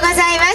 ございます。